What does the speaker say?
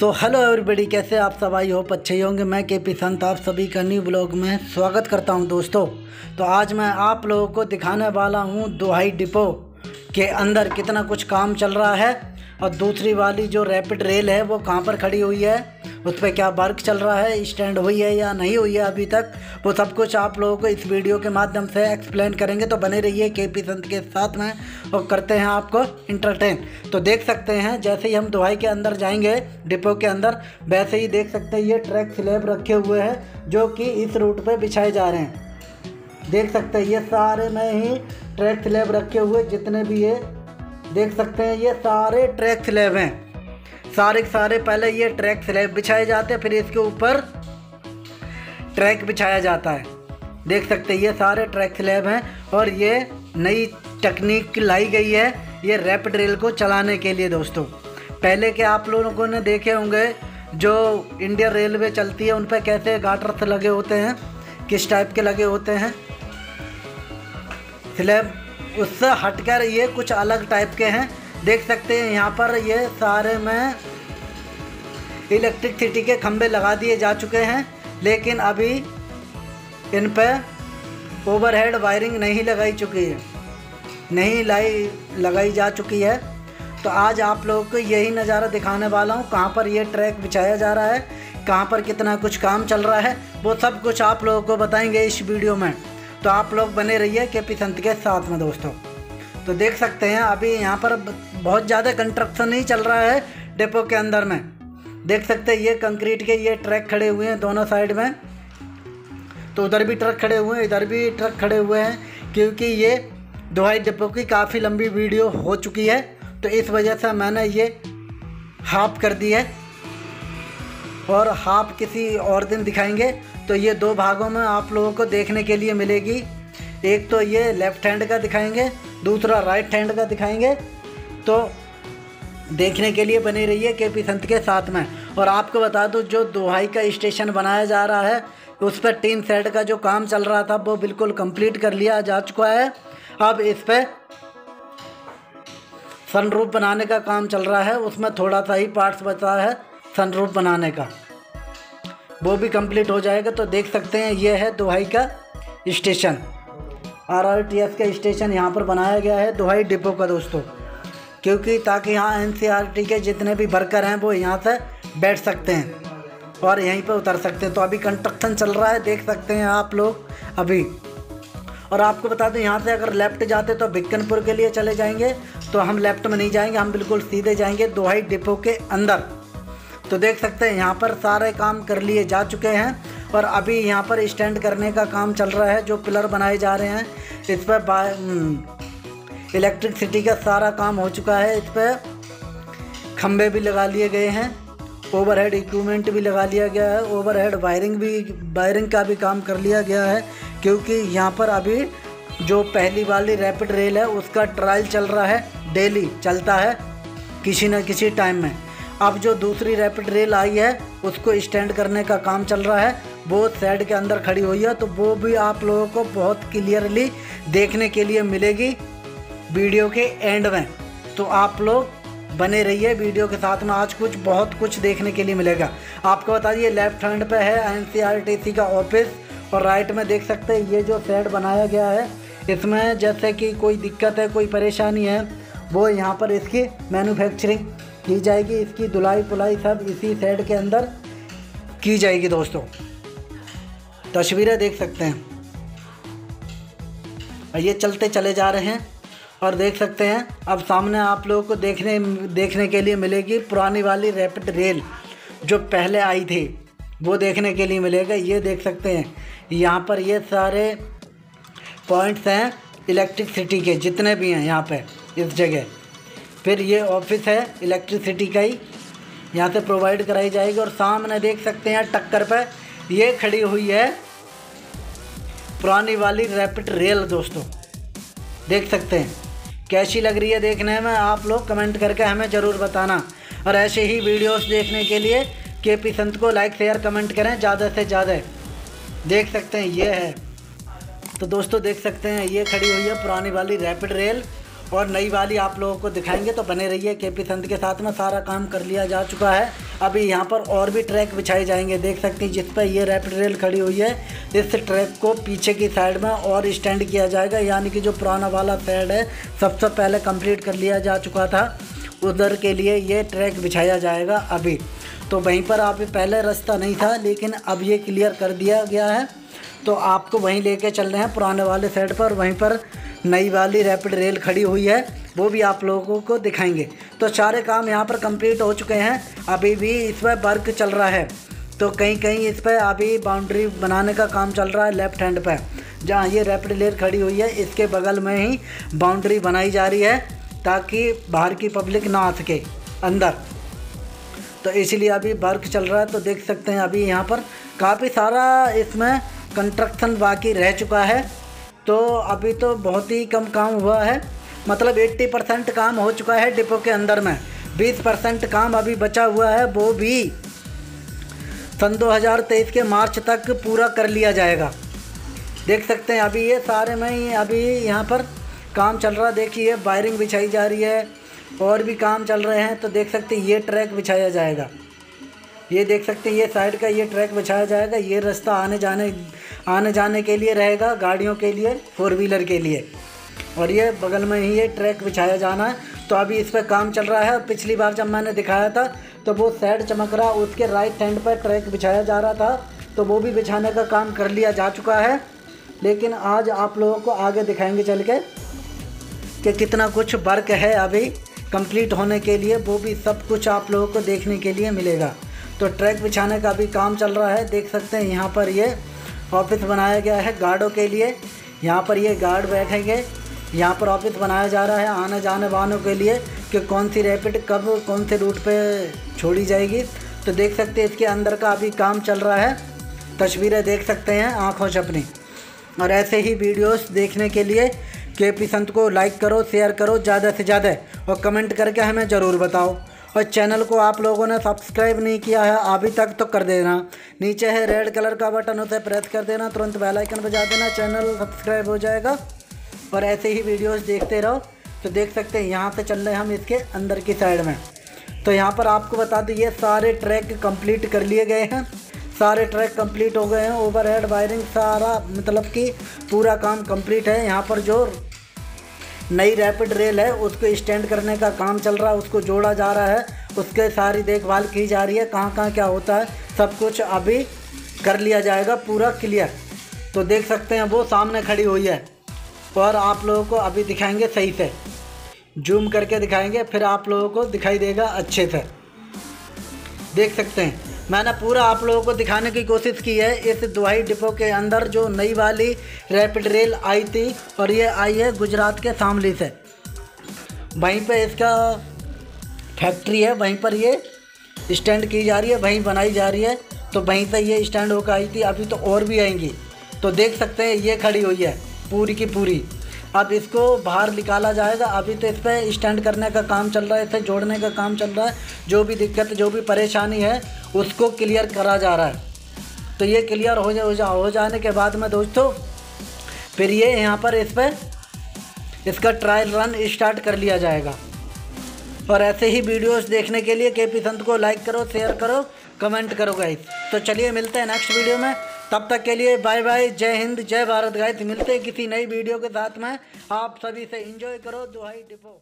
So hello everybody कैसे आप सब? आई होप अच्छे ही होंगे। मैं के पी संत, आप सभी का न्यू ब्लॉग में स्वागत करता हूँ दोस्तों। तो आज मैं आप लोगों को दिखाने वाला हूँ दोहाई डिपो के अंदर कितना कुछ काम चल रहा है। और दूसरी वाली जो रैपिड रेल है, वो कहाँ पर खड़ी हुई है? उस पर क्या वर्क चल रहा है? स्टैंड हुई है या नहीं हुई है अभी तक? वो सब कुछ आप लोगों को इस वीडियो के माध्यम से एक्सप्लेन करेंगे। तो बने रहिए के पी संत के साथ में और करते हैं आपको इंटरटेन तो देख सकते हैं, जैसे ही हम दुहाई के अंदर जाएँगे डिपो के अंदर, वैसे ही देख सकते हैं ये ट्रैक स्लेब रखे हुए हैं, जो कि इस रूट पर बिछाए जा रहे हैं। देख सकते हैं, ये सारे में ही ट्रैक स्लेब रखे हुए जितने भी ये देख सकते हैं, ये सारे ट्रैक स्लेब हैं। सारे सारे पहले ये ट्रैक स्लेब बिछाए जाते हैं, फिर इसके ऊपर ट्रैक बिछाया जाता है। देख सकते हैं, ये सारे ट्रैक स्लेब हैं और ये नई टेक्निक लाई गई है, ये रैपिड रेल को चलाने के लिए दोस्तों। पहले के आप लोगों ने देखे होंगे, जो इंडियन रेलवे चलती है, उन पर कैसे गाटर्स लगे होते हैं, किस टाइप के लगे होते हैं। स्लेब उससे हटकर ये कुछ अलग टाइप के हैं। देख सकते हैं, यहाँ पर ये सारे में इलेक्ट्रिसिटी के खंभे लगा दिए जा चुके हैं, लेकिन अभी इन पर ओवरहेड वायरिंग नहीं लगाई चुकी है, नहीं लाई, लगाई जा चुकी है। तो आज आप लोगों को यही नज़ारा दिखाने वाला हूँ, कहाँ पर ये ट्रैक बिछाया जा रहा है, कहाँ पर कितना कुछ काम चल रहा है, वो सब कुछ आप लोगों को बताएँगे इस वीडियो में। तो आप लोग बने रहिए के पी संत के साथ में दोस्तों। तो देख सकते हैं, अभी यहाँ पर बहुत ज़्यादा कंस्ट्रक्शन ही चल रहा है डिपो के अंदर में। देख सकते हैं, ये कंक्रीट के ये ट्रक खड़े हुए हैं दोनों साइड में। तो उधर भी ट्रक खड़े हुए हैं, इधर भी ट्रक खड़े हुए हैं, क्योंकि ये दोहाई डिपो की काफ़ी लंबी वीडियो हो चुकी है। तो इस वजह से मैंने ये हाफ़ कर दी है। और हाफ़ किसी और दिन दिखाएँगे। तो ये दो भागों में आप लोगों को देखने के लिए मिलेगी। एक तो ये लेफ़्ट हैंड का दिखाएँगे, दूसरा राइट हैंड का दिखाएँगे। तो देखने के लिए बनी रही है के पी संत के साथ में। और आपको बता दूँ, जो दोहाई का स्टेशन बनाया जा रहा है, उस पर टीन सेट का जो काम चल रहा था, वो बिल्कुल कंप्लीट कर लिया जा चुका है। अब इस पर सनरूफ बनाने का काम चल रहा है, उसमें थोड़ा सा ही पार्ट्स बचा है सनरूफ बनाने का। वो भी कंप्लीट हो जाएगा तो देख सकते हैं, ये है दोहाई का station R R T S का स्टेशन यहाँ पर बनाया गया है, दोहाई डिपो का दोस्तों। क्योंकि ताकि यहाँ एन सी आर टी के जितने भी वर्कर हैं, वो यहाँ से बैठ सकते हैं और यहीं पर उतर सकते हैं। तो अभी कंस्ट्रक्शन चल रहा है, देख सकते हैं आप लोग अभी। और आपको बता दें, यहाँ से अगर लेफ़्ट जाते तो बिक्कनपुर के लिए चले जाएँगे तो हम लेफ़्ट में नहीं जाएँगे, हम बिल्कुल सीधे जाएँगे दोहाई डिपो के अंदर। तो देख सकते हैं, यहाँ पर सारे काम कर लिए जा चुके हैं और अभी यहाँ पर स्टैंड करने का काम चल रहा है, जो पिलर बनाए जा रहे हैं। इस पर इलेक्ट्रिसिटी का सारा काम हो चुका है, इस पर खंभे भी लगा लिए गए हैं ओवरहेड इक्विपमेंट भी लगा लिया गया है ओवरहेड वायरिंग भी वायरिंग का भी काम कर लिया गया है, क्योंकि यहाँ पर अभी जो पहली वाली रैपिड रेल है, उसका ट्रायल चल रहा है डेली चलता है, किसी न किसी टाइम में। अब जो दूसरी रैपिड रेल आई है, उसको स्टैंड करने का काम चल रहा है। वो सेड के अंदर खड़ी हुई है तो वो भी आप लोगों को बहुत क्लियरली देखने के लिए मिलेगी वीडियो के एंड में। तो आप लोग बने रहिए वीडियो के साथ में, आज कुछ, बहुत कुछ देखने के लिए मिलेगा। आपको बता दिए लेफ़्ट हैंड पे है एन का ऑफ़िस और राइट में देख सकते हैं, ये जो सेट बनाया गया है, इसमें जैसे कि कोई दिक्कत है, कोई परेशानी है, वो यहाँ पर इसकी मैन्युफैक्चरिंग की जाएगी, इसकी धुलाई पुलाई सब इसी सेट के अंदर की जाएगी दोस्तों। तस्वीरें देख सकते हैं। ये चलते चले जा रहे हैं और देख सकते हैं, अब सामने आप लोगों को देखने देखने के लिए मिलेगी पुरानी वाली रैपिड रेल जो पहले आई थी। वो देखने के लिए मिलेगा। ये देख सकते हैं, यहाँ पर ये सारे पॉइंट्स हैं इलेक्ट्रिसिटी के, जितने भी हैं यहाँ पे, इस जगह। फिर ये ऑफ़िस है इलेक्ट्रिसिटी का ही। यहाँ से प्रोवाइड कराई जाएगी और सामने देख सकते हैं टक्कर पर ये खड़ी हुई है पुरानी वाली रैपिड रेल दोस्तों। देख सकते हैं, कैसी लग रही है देखने में, आप लोग कमेंट करके हमें ज़रूर बताना। और ऐसे ही वीडियोस देखने के लिए के पी संत को लाइक शेयर कमेंट करें, ज़्यादा से ज़्यादा। देख सकते हैं, ये है। तो दोस्तों देख सकते हैं, ये खड़ी हुई है पुरानी वाली रैपिड रेल और नई वाली आप लोगों को दिखाएँगे तो बने रहिए के पी संत के साथ में। सारा काम कर लिया जा चुका है। अभी यहाँ पर और भी ट्रैक बिछाए जाएँगे, देख सकते हैं, जिस पर ये रैपिड रेल खड़ी हुई है। इस ट्रैक को पीछे की साइड में और स्टैंड किया जाएगा। यानी कि जो पुराना वाला साइड है, सबसे सब पहले कंप्लीट कर लिया जा चुका था। उधर के लिए ये ट्रैक बिछाया जाएगा अभी। तो वहीं पर आप पहले रास्ता नहीं था, लेकिन अब ये क्लियर कर दिया गया है। तो आपको वहीं लेके चल रहे हैं पुराने वाले साइड पर। वहीं पर नई वाली रैपिड रेल खड़ी हुई है, वो भी आप लोगों को दिखाएँगे। तो सारे काम यहाँ पर कंप्लीट हो चुके हैं, अभी भी इस पर वर्क चल रहा है। तो कहीं कहीं इस पर अभी बाउंड्री बनाने का काम चल रहा है लेफ़्ट हैंड पर जहाँ ये रैपिड रेल खड़ी हुई है, इसके बगल में ही बाउंड्री बनाई जा रही है, ताकि बाहर की पब्लिक ना आ सके, अंदर। तो इसीलिए अभी वर्क चल रहा है तो देख सकते हैं अभी यहाँ पर काफ़ी सारा इसमें कंस्ट्रक्शन बाकी रह चुका है। तो अभी तो बहुत ही कम काम हुआ है। मतलब 80 परसेंट काम हो चुका है डिपो के अंदर में। 20 परसेंट काम अभी बचा हुआ है, वो भी सन 2023 के मार्च तक पूरा कर लिया जाएगा। देख सकते हैं, अभी ये सारे में ही अभी यहाँ पर काम चल रहा देखिए, वायरिंग बिछाई जा रही है, और भी काम चल रहे हैं तो देख सकते हैं, ये ट्रैक बिछाया जाएगा। ये देख सकते हैं, ये साइड का ये ट्रैक बिछाया जाएगा, ये रास्ता आने जाने आने जाने के लिए रहेगा, गाड़ियों के लिए फोर व्हीलर के लिए। और ये बगल में ही ये ट्रैक बिछाया जाना है। तो अभी इस पर काम चल रहा है। पिछली बार जब मैंने दिखाया था तो वो साइड चमक रहा, उसके राइट हैंड पर ट्रैक बिछाया जा रहा था। तो वो भी बिछाने का काम कर लिया जा चुका है। लेकिन आज आप लोगों को आगे दिखाएँगे चल के कि कितना कुछ वर्क है अभी कंप्लीट होने के लिए। वो भी सब कुछ आप लोगों को देखने के लिए मिलेगा। तो ट्रैक बिछाने का भी काम चल रहा है। देख सकते हैं यहाँ पर ये ऑफ़िस बनाया गया है गार्डों के लिए। यहाँ पर ये गार्ड बैठेंगे। यहाँ पर ऑफ़िस बनाया जा रहा है आने जाने वालों के लिए कि कौन सी रैपिड कब, कौन से रूट पे छोड़ी जाएगी। तो देख सकते हैं इसके अंदर का अभी काम चल रहा है। तस्वीरें देख सकते हैं आँखों से अपनी। और ऐसे ही वीडियोस देखने के लिए के पी संत को लाइक करो शेयर करो, ज़्यादा से ज़्यादा। और कमेंट करके हमें ज़रूर बताओ। और चैनल को आप लोगों ने सब्सक्राइब नहीं किया है, अभी तक तो कर देना। नीचे है रेड कलर का बटन, उसे प्रेस कर देना, तुरंत बेल आइकन बजा देना, चैनल सब्सक्राइब हो जाएगा। और ऐसे ही वीडियोस देखते रहो तो देख सकते हैं, यहाँ से चल रहे हम इसके अंदर की साइड में। तो यहाँ पर आपको बता दें, ये सारे ट्रैक कंप्लीट कर लिए गए हैं। सारे ट्रैक कंप्लीट हो गए हैं ओवर वायरिंग सारा मतलब कि पूरा काम कंप्लीट है। यहाँ पर जो नई रैपिड रेल है, उसको स्टैंड करने का काम चल रहा है उसको जोड़ा जा रहा है, उसके सारी देखभाल की जा रही है, कहाँ कहाँ क्या होता है, सब कुछ अभी कर लिया जाएगा, पूरा क्लियर तो देख सकते हैं, वो सामने खड़ी हुई है, और आप लोगों को अभी दिखाएँगे सही से। जूम करके दिखाएँगे, फिर आप लोगों को दिखाई देगा अच्छे से। देख सकते हैं। मैंने पूरा आप लोगों को दिखाने की कोशिश की है। इस दुहाई डिपो के अंदर जो नई वाली रैपिड रेल आई थी और ये आई है गुजरात के शामली से। वहीं पे इसका फैक्ट्री है, वहीं पर ये स्टैंड की जा रही है, वहीं बनाई जा रही है। तो वहीं से ये स्टैंड होकर आई थी, अभी तो और भी आएँगी। तो देख सकते हैं, ये खड़ी हुई है, पूरी की पूरी। अब इसको बाहर निकाला जाएगा। अभी तो इस पर स्टैंड करने का काम चल रहा है इसे जोड़ने का काम चल रहा है। जो भी दिक्कत जो भी परेशानी है उसको क्लियर करा जा रहा है। तो ये क्लियर हो जा, हो, जा, हो जाने के बाद में दोस्तों फिर ये यहाँ पर इस पर इसका ट्रायल रन स्टार्ट कर लिया जाएगा। और ऐसे ही वीडियोस देखने के लिए के पी संत को लाइक करो शेयर करो कमेंट करो गाइस तो चलिए मिलते हैं नेक्स्ट वीडियो में। तब तक के लिए बाय बाय, जय हिंद, जय भारत गायत मिलते हैं किसी नई वीडियो के साथ में। आप सभी से इंजॉय करो, दुहाई डिपो